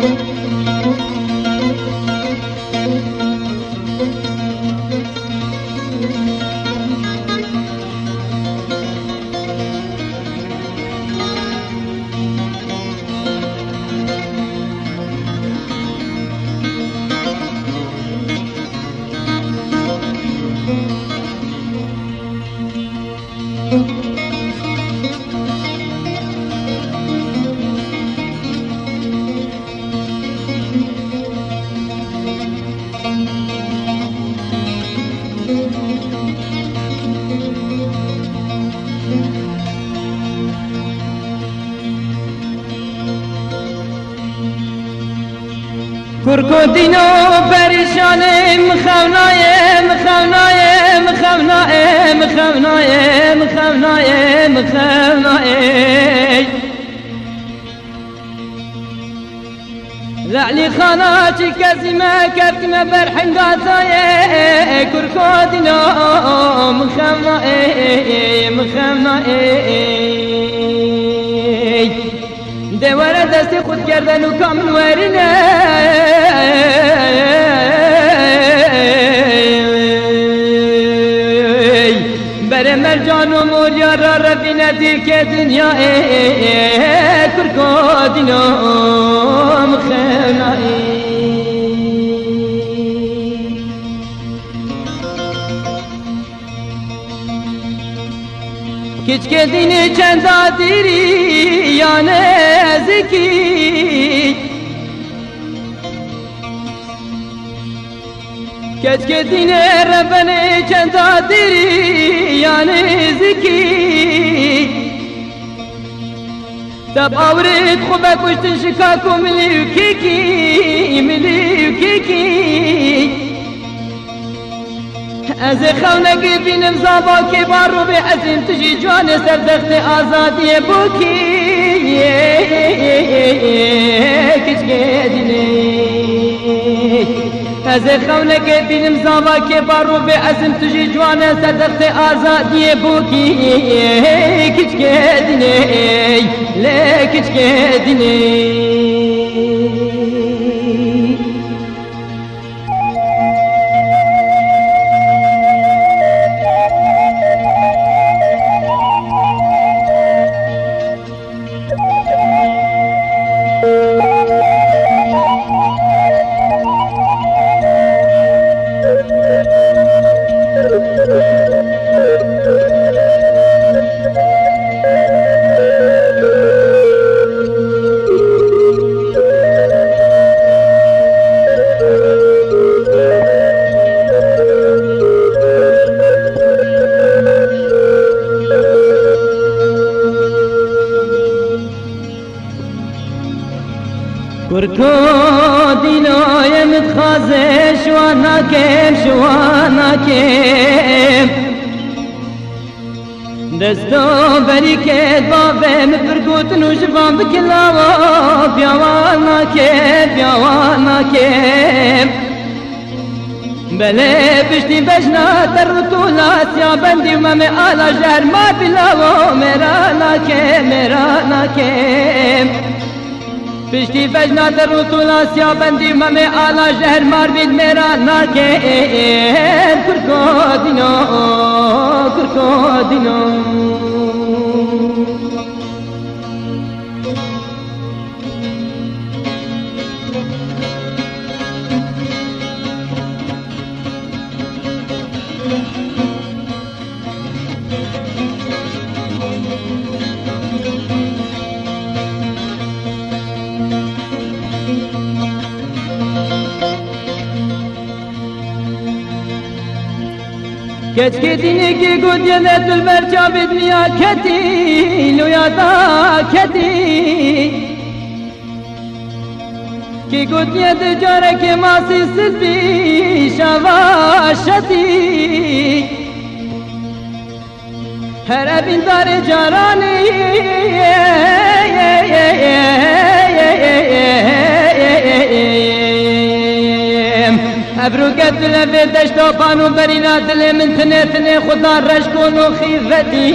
thank mm -hmm. you کرکودینو پریشانم خونایم خونایم خونایم خونایم خونایم خونایم لعلی خانا چی کسی ما کرد ما بر حنگاتای کرکودینو مخونایم مخونایم دواره دست خود کردن و کامل ورینه بر مرجان و مولیا را رفینه دیر که دنیا کرکو دینام خنایی Kiç gezini çenda diri ki Keç kedine er rebene çenda diri yani ziki Tab avret khuba kuştin şikaku mili ki mili ki. از خونگی بینم زابا که بارو به عزیم تجی جوان سرزخت آزادی بوکی. کچ گدینه از خونگی بینم زابا که بارو به عزیم تجی جوان سرزخت آزادی بوکی. کچ گدینه لکچ گدینه کرکو دینای متخازه شوانا کم شوانا کم دستو بری کد بابم برگوت نوشوان بکلاوا پیاوانا کم پیاوانا کم بله پشتی بجنا در طولا سیا بندی و ممی آلا جهر ما بلاوا میرا ناکم میرا ناکم پشتی فجنا در رسول آسیا بندی ممی آلا شهر مار بید میرا ناکه کرکو دینو کرکو دینو کچ که گدين تي جوار کي ماسي شوا شاباشتي هر ابین جوارا نه دل به دشت و بانو برینا من تنه تنه خدا رش کن و خیفتی